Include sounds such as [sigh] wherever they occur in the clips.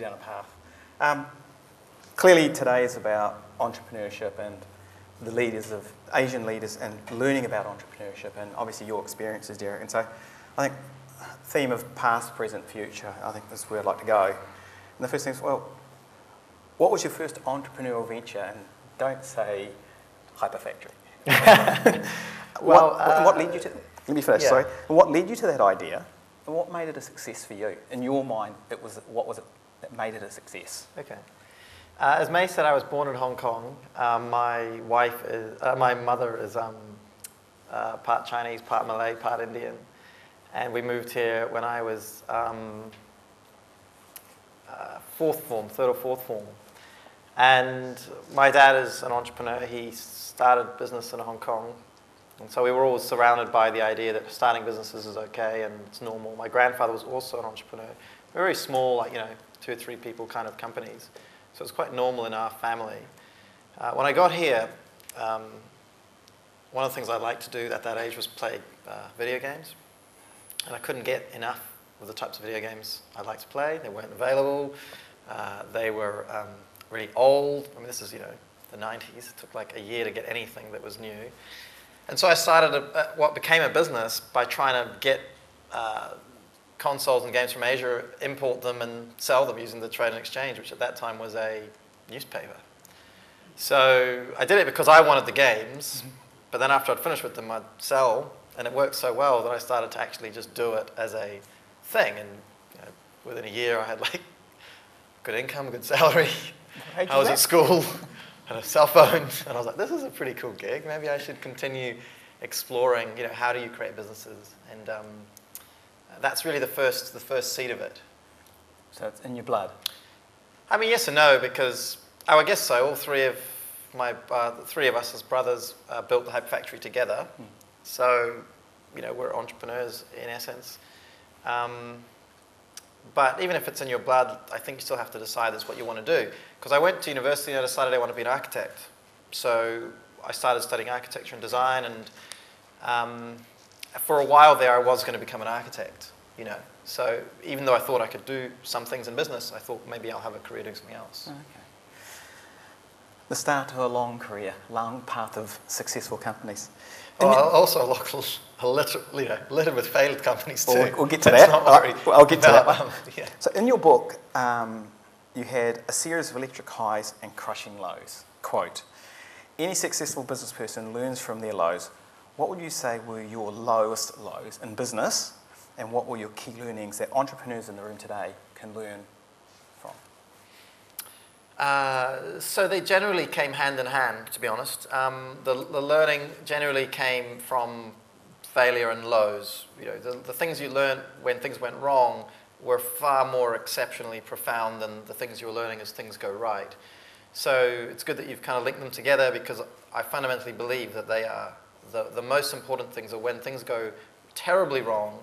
you down a path. Um, clearly, today is about entrepreneurship and the leaders of Asian leaders and learning about entrepreneurship and obviously your experiences, Derek. And so I think theme of past, present, future, I think is where I'd like to go. And the first thing is, well, what was your first entrepreneurial venture? And don't say Hyperfactory. [laughs] well, what, uh, what led you to, let me finish, yeah. sorry. What led you to that idea and what made it a success for you? In your mind, it was, what was it that made it a success? Okay. Uh, as May said, I was born in Hong Kong. Um, my wife is, uh, my mother is um, uh, part Chinese, part Malay, part Indian. And we moved here when I was um, uh, fourth form, third or fourth form. And my dad is an entrepreneur. He started business in Hong Kong. And so we were always surrounded by the idea that starting businesses is okay and it's normal. My grandfather was also an entrepreneur. Very small, like, you know, two or three people kind of companies. So it's quite normal in our family. Uh, when I got here, um, one of the things I liked to do at that age was play uh, video games. And I couldn't get enough of the types of video games I liked to play. They weren't available. Uh, they were um, really old. I mean, this is, you know, the 90s. It took like a year to get anything that was new. And so I started a, what became a business by trying to get uh, consoles and games from Asia, import them and sell them using the trade and exchange, which at that time was a newspaper. So I did it because I wanted the games, but then after I'd finished with them, I'd sell, and it worked so well that I started to actually just do it as a thing. And you know, within a year, I had like good income, good salary. I was do at school, [laughs] had a cell phone, [laughs] and I was like, this is a pretty cool gig. Maybe I should continue exploring, you know, how do you create businesses? And um, that's really the first, the first seed of it. So it's in your blood. I mean, yes and no, because oh, I guess so. All three of my, uh, three of us as brothers uh, built the Hyperfactory together. Hmm. So, you know, we're entrepreneurs in essence. Um, but even if it's in your blood, I think you still have to decide that's what you want to do. Because I went to university and I decided I want to be an architect. So I started studying architecture and design, and um, for a while there, I was going to become an architect. You know, so even though I thought I could do some things in business, I thought maybe I'll have a career doing something else. Okay. The start of a long career, long path of successful companies. Oh, also, [laughs] a littered, you know, littered with failed companies too. We'll, we'll get to that. worry I'll get to that one. um, [laughs] yeah. So in your book, um, you had a series of electric highs and crushing lows. Quote, any successful business person learns from their lows. What would you say were your lowest lows in business and what were your key learnings that entrepreneurs in the room today can learn from? Uh, so they generally came hand in hand, to be honest. Um, the, the learning generally came from failure and lows. You know, the, the things you learned when things went wrong were far more exceptionally profound than the things you were learning as things go right. So it's good that you've kind of linked them together because I fundamentally believe that they are the, the most important things are when things go terribly wrong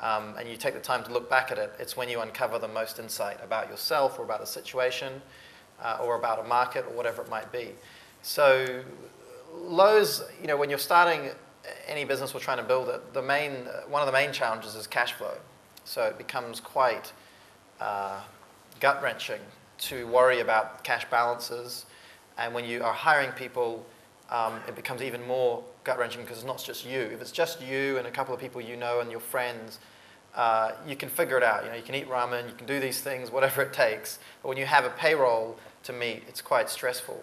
um, and you take the time to look back at it, it's when you uncover the most insight about yourself or about a situation uh, or about a market or whatever it might be. So lows, you know, when you're starting any business or trying to build it, the main, one of the main challenges is cash flow. So it becomes quite uh, gut-wrenching to worry about cash balances. And when you are hiring people, um, it becomes even more gut-wrenching because it's not just you. If it's just you and a couple of people you know and your friends, uh, you can figure it out. You know, you can eat ramen, you can do these things, whatever it takes. But when you have a payroll to meet, it's quite stressful.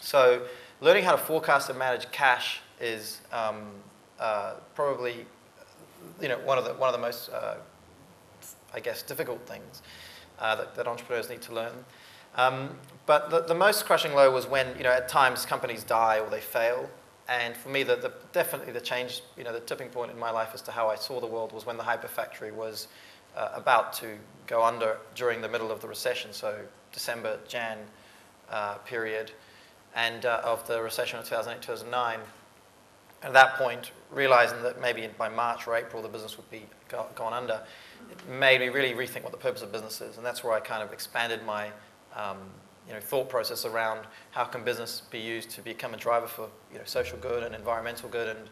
So learning how to forecast and manage cash is um, uh, probably, you know, one of the one of the most, uh, I guess, difficult things uh, that, that entrepreneurs need to learn. Um, but the, the most crushing low was when, you know, at times companies die or they fail. And for me, the, the, definitely the change, you know, the tipping point in my life as to how I saw the world was when the Hyperfactory was uh, about to go under during the middle of the recession, so December, Jan uh, period, and uh, of the recession of 2008, 2009. At that point, realizing that maybe by March or April the business would be go, gone under, it made me really rethink what the purpose of business is, and that's where I kind of expanded my um, you know, thought process around how can business be used to become a driver for you know, social good and environmental good. And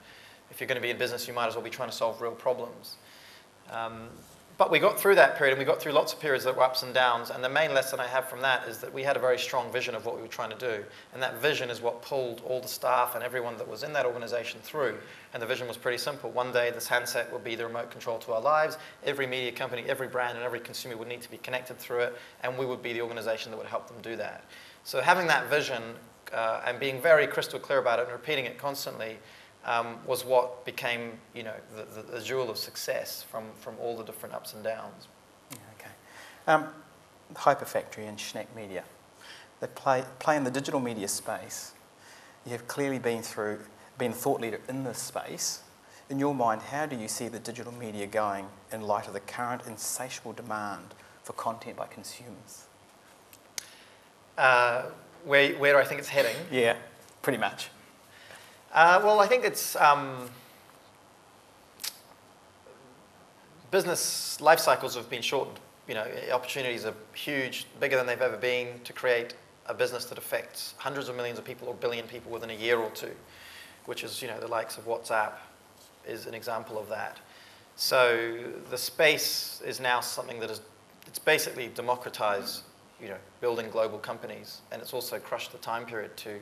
if you're going to be in business, you might as well be trying to solve real problems. Um, but we got through that period and we got through lots of periods that were ups and downs. And the main lesson I have from that is that we had a very strong vision of what we were trying to do. And that vision is what pulled all the staff and everyone that was in that organization through. And the vision was pretty simple. One day, this handset would be the remote control to our lives. Every media company, every brand, and every consumer would need to be connected through it. And we would be the organization that would help them do that. So having that vision uh, and being very crystal clear about it and repeating it constantly um, was what became, you know, the, the, the, jewel of success from, from all the different ups and downs. Yeah, okay. Um, Hyperfactory and Snakk Media, they play, play in the digital media space. You have clearly been through, been a thought leader in this space. In your mind, how do you see the digital media going in light of the current insatiable demand for content by consumers? Uh, where, where do I think it's heading? Yeah, pretty much. Uh, well, I think it's um, business life cycles have been shortened. You know, opportunities are huge, bigger than they've ever been to create a business that affects hundreds of millions of people or billion people within a year or two, which is, you know, the likes of WhatsApp is an example of that. So the space is now something that is, it's basically democratized, you know, building global companies, and it's also crushed the time period to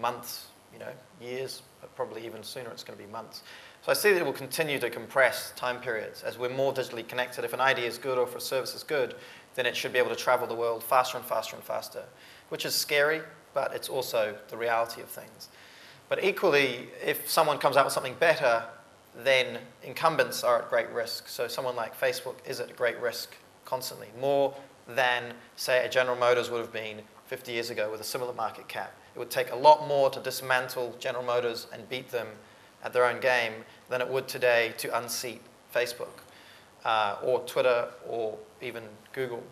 months, you know, years, but probably even sooner it's going to be months. So I see that it will continue to compress time periods as we're more digitally connected. If an idea is good or if a service is good, then it should be able to travel the world faster and faster and faster, which is scary, but it's also the reality of things. But equally, if someone comes out with something better, then incumbents are at great risk. So someone like Facebook is at great risk constantly, more than, say, a General Motors would have been 50 years ago with a similar market cap. It would take a lot more to dismantle General Motors and beat them at their own game than it would today to unseat Facebook uh, or Twitter or even Google.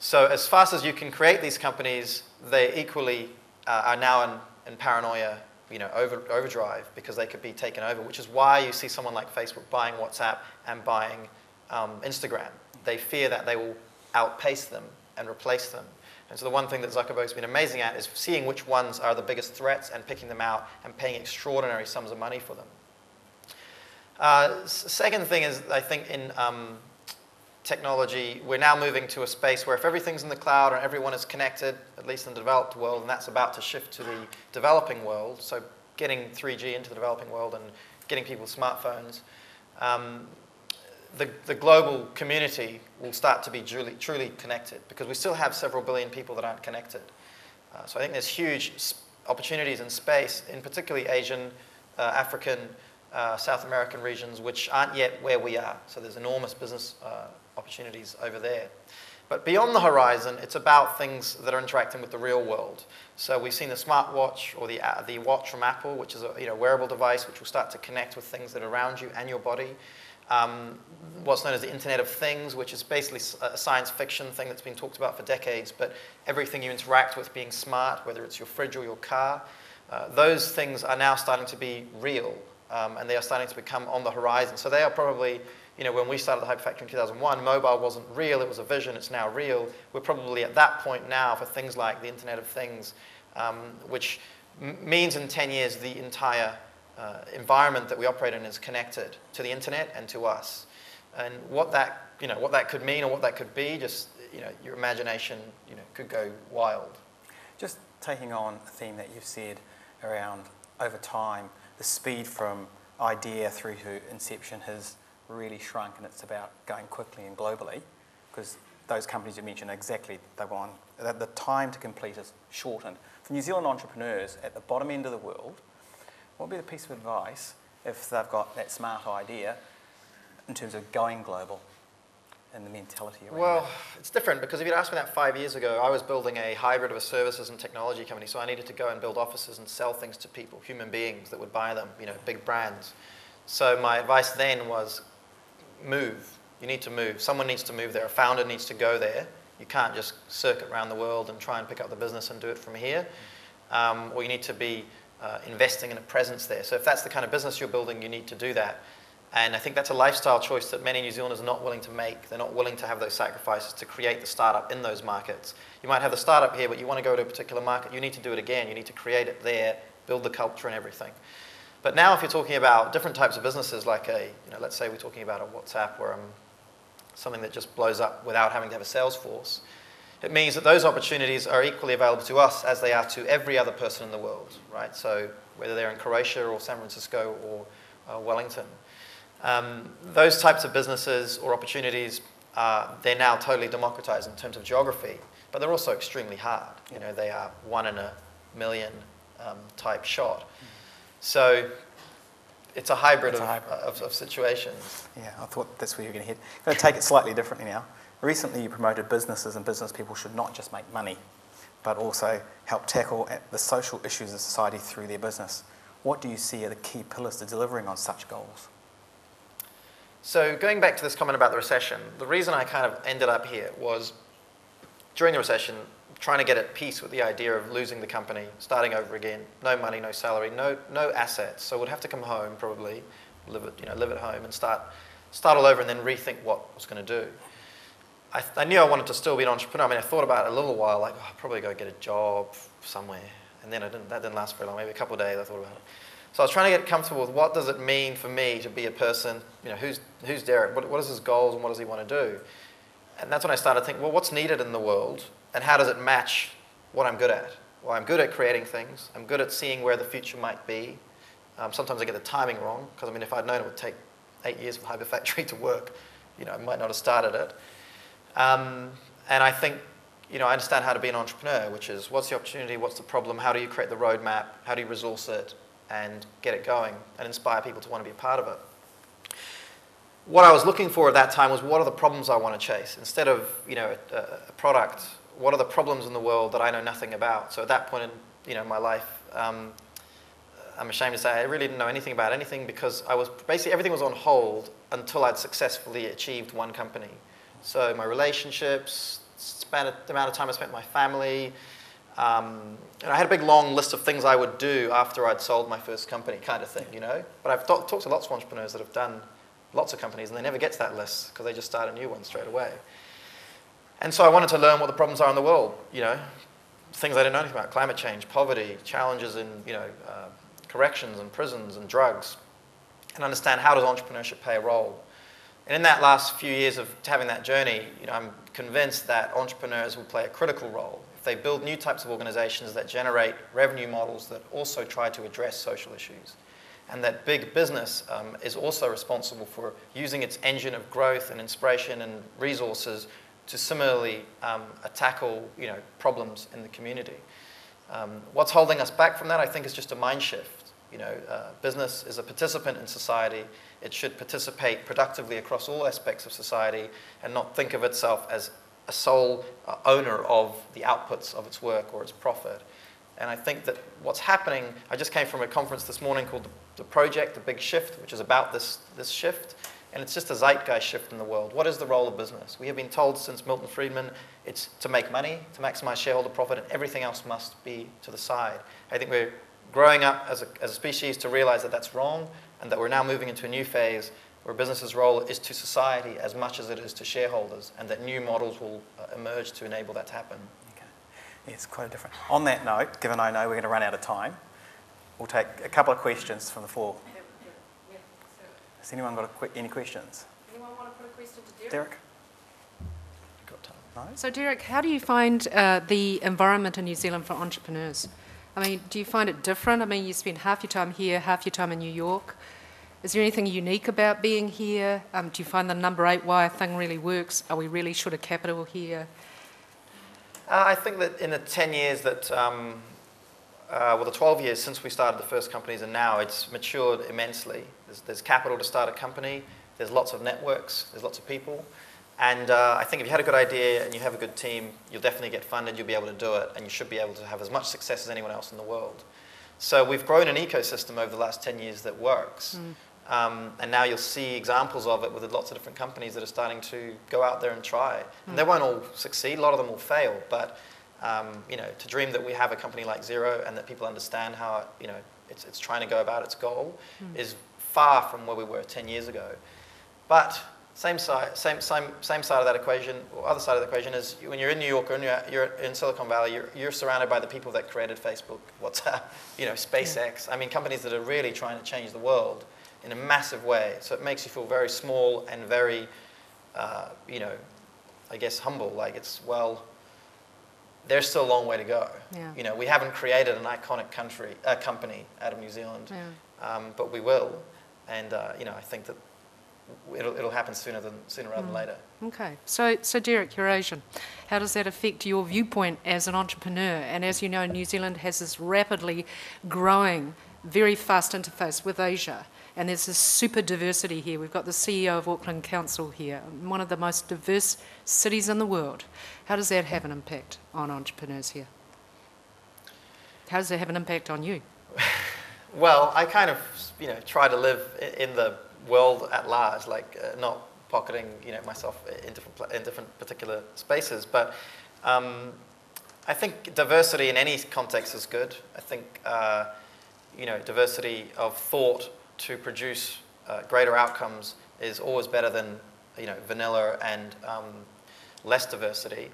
So as fast as you can create these companies, they equally uh, are now in, in paranoia, you know, over, overdrive because they could be taken over, which is why you see someone like Facebook buying WhatsApp and buying um, Instagram. They fear that they will outpace them and replace them. And so the one thing that Zuckerberg's been amazing at is seeing which ones are the biggest threats and picking them out and paying extraordinary sums of money for them. Uh, second thing is, I think in um, technology, we're now moving to a space where if everything's in the cloud and everyone is connected, at least in the developed world, and that's about to shift to the developing world, so getting 3G into the developing world and getting people smartphones, um, the, the global community will start to be truly, truly connected because we still have several billion people that aren't connected. Uh, so I think there's huge opportunities in space, in particularly Asian, uh, African, uh, South American regions, which aren't yet where we are. So there's enormous business uh, opportunities over there. But beyond the horizon, it's about things that are interacting with the real world. So we've seen the smartwatch or the, uh, the watch from Apple, which is a you know, wearable device which will start to connect with things that are around you and your body um, what's known as the Internet of Things, which is basically a science fiction thing that's been talked about for decades, but everything you interact with being smart, whether it's your fridge or your car, uh, those things are now starting to be real, um, and they are starting to become on the horizon. So they are probably, you know, when we started the Hyperfactory in 2001, mobile wasn't real, it was a vision, it's now real. We're probably at that point now for things like the Internet of Things, um, which means in 10 years the entire uh, environment that we operate in is connected to the internet and to us. And what that, you know, what that could mean or what that could be, just you know, your imagination you know, could go wild. Just taking on a theme that you've said around over time, the speed from idea through to inception has really shrunk and it's about going quickly and globally because those companies you mentioned exactly they want that the time to complete is shortened. For New Zealand entrepreneurs at the bottom end of the world, what would be the piece of advice if they've got that smart idea in terms of going global and the mentality around it? Well, it's different because if you'd asked me that five years ago, I was building a hybrid of a services and technology company, so I needed to go and build offices and sell things to people, human beings that would buy them, you know, big brands. So my advice then was move. You need to move. Someone needs to move there. A founder needs to go there. You can't just circuit around the world and try and pick up the business and do it from here. Um, or you need to be uh, investing in a presence there. So if that's the kind of business you're building, you need to do that. And I think that's a lifestyle choice that many New Zealanders are not willing to make. They're not willing to have those sacrifices to create the startup in those markets. You might have the startup here, but you want to go to a particular market. You need to do it again. You need to create it there, build the culture and everything. But now if you're talking about different types of businesses, like a, you know, let's say we're talking about a WhatsApp where I'm something that just blows up without having to have a sales force. It means that those opportunities are equally available to us as they are to every other person in the world, right? So whether they're in Croatia or San Francisco or uh, Wellington. Um, those types of businesses or opportunities, uh, they're now totally democratized in terms of geography, but they're also extremely hard. You know, they are one in a million um, type shot. So it's a hybrid, It's a of, hybrid. Of, of situations. Yeah, I thought that's where you were going to head. I'm going to take it slightly differently now. Recently, you promoted businesses and business people should not just make money, but also help tackle the social issues of society through their business. What do you see are the key pillars to delivering on such goals? So going back to this comment about the recession, the reason I kind of ended up here was during the recession, trying to get at peace with the idea of losing the company, starting over again, no money, no salary, no, no assets. So would have to come home probably, live at, you know, live at home and start, start all over and then rethink what I was going to do. I, I knew I wanted to still be an entrepreneur. I mean, I thought about it a little while, like, oh, I'll probably go get a job somewhere. And then I didn't, that didn't last very long, maybe a couple of days I thought about it. So I was trying to get comfortable with what does it mean for me to be a person, you know, who's, who's Derek, what, what is his goals and what does he want to do? And that's when I started thinking, well, what's needed in the world and how does it match what I'm good at? Well, I'm good at creating things. I'm good at seeing where the future might be. Um, sometimes I get the timing wrong because I mean, if I'd known it would take eight years for Hyperfactory [laughs] to work, you know, I might not have started it. Um, and I think, you know, I understand how to be an entrepreneur, which is what's the opportunity, what's the problem, how do you create the roadmap, how do you resource it, and get it going and inspire people to want to be a part of it. What I was looking for at that time was what are the problems I want to chase instead of you know a, a product. What are the problems in the world that I know nothing about? So at that point in you know my life, um, I'm ashamed to say I really didn't know anything about anything because I was basically everything was on hold until I'd successfully achieved one company. So my relationships, spent the amount of time I spent with my family, um, and I had a big long list of things I would do after I'd sold my first company, kind of thing, you know. But I've talked to lots of entrepreneurs that have done lots of companies, and they never get to that list because they just start a new one straight away. And so I wanted to learn what the problems are in the world, you know, things I didn't know anything about: climate change, poverty, challenges in, you know, uh, corrections and prisons and drugs, and understand how does entrepreneurship play a role. And in that last few years of having that journey, you know, I'm convinced that entrepreneurs will play a critical role if they build new types of organizations that generate revenue models that also try to address social issues. And that big business um, is also responsible for using its engine of growth and inspiration and resources to similarly um, tackle you know, problems in the community. Um, what's holding us back from that, I think, is just a mind shift. You know, uh, business is a participant in society. It should participate productively across all aspects of society and not think of itself as a sole uh, owner of the outputs of its work or its profit. And I think that what's happening, I just came from a conference this morning called the, the Project, The Big Shift, which is about this, this shift. And it's just a zeitgeist shift in the world. What is the role of business? We have been told since Milton Friedman it's to make money, to maximize shareholder profit, and everything else must be to the side. I think we're growing up as a, as a species to realize that that's wrong and that we're now moving into a new phase where business's role is to society as much as it is to shareholders, and that new models will uh, emerge to enable that to happen. Okay. Yeah, it's quite a different. On that note, given I know we're going to run out of time, we'll take a couple of questions from the floor. Has anyone got qu- any questions? Anyone want to put a question to Derek? Derek? Got time. No? So, Derek, how do you find uh, the environment in New Zealand for entrepreneurs? I mean, do you find it different? I mean, you spend half your time here, half your time in New York. Is there anything unique about being here? Um, do you find the number eight wire thing really works? Are we really short of capital here? Uh, I think that in the 10 years that, um, uh, well, the 12 years since we started the first companies and now, it's matured immensely. There's, there's capital to start a company, there's lots of networks, there's lots of people. And uh, I think if you had a good idea and you have a good team, you'll definitely get funded, you'll be able to do it, and you should be able to have as much success as anyone else in the world. So we've grown an ecosystem over the last 10 years that works. Mm. Um, and now you'll see examples of it with lots of different companies that are starting to go out there and try. And they won't all succeed, a lot of them will fail, but um, you know, to dream that we have a company like Xero and that people understand how you know, it's, it's trying to go about its goal mm. is far from where we were 10 years ago. But same side, same, same, same side of that equation, or other side of the equation is when you're in New York or you're, you're in Silicon Valley, you're, you're surrounded by the people that created Facebook, WhatsApp, you know, SpaceX. Yeah. I mean, companies that are really trying to change the world in a massive way. So it makes you feel very small and very uh, you know, I guess humble. Like it's well, there's still a long way to go. Yeah. You know, we haven't created an iconic country, uh, company out of New Zealand, Yeah. um, but we will. And uh, you know, I think that it'll, it'll happen sooner than sooner rather than mm. later. Okay, so, so Derek, you're Asian. How does that affect your viewpoint as an entrepreneur? And as you know, New Zealand has this rapidly growing, very fast interface with Asia. And there's this super diversity here. We've got the CEO of Auckland Council here, one of the most diverse cities in the world. How does that have an impact on entrepreneurs here? How does that have an impact on you? [laughs] Well, I kind of, you know, try to live in the world at large, like uh, not pocketing, you know, myself in different in different particular spaces. But um, I think diversity in any context is good. I think, uh, you know, diversity of thought to produce uh, greater outcomes is always better than, you know, vanilla and um, less diversity.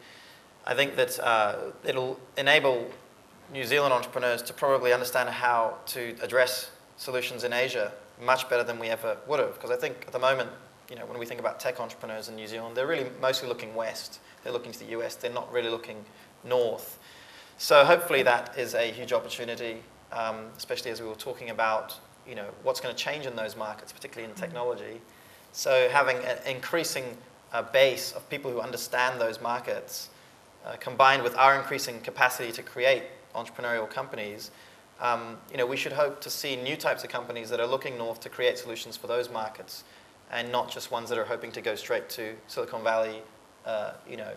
I think that uh, it'll enable New Zealand entrepreneurs to probably understand how to address solutions in Asia much better than we ever would have. Because I think at the moment, you know, when we think about tech entrepreneurs in New Zealand, they're really mostly looking west. They're looking to the US. They're not really looking north. So hopefully that is a huge opportunity, um, especially as we were talking about, you know, what's going to change in those markets, particularly in technology. So having an increasing uh, base of people who understand those markets, uh, combined with our increasing capacity to create entrepreneurial companies, um, you know, we should hope to see new types of companies that are looking north to create solutions for those markets, and not just ones that are hoping to go straight to Silicon Valley, uh, you know,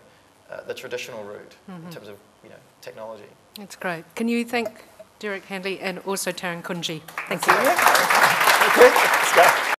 uh, the traditional route in terms of you know technology. That's great. Can you thank Derek Handley and also Tarun Kanji? Thank you. Okay, let's go.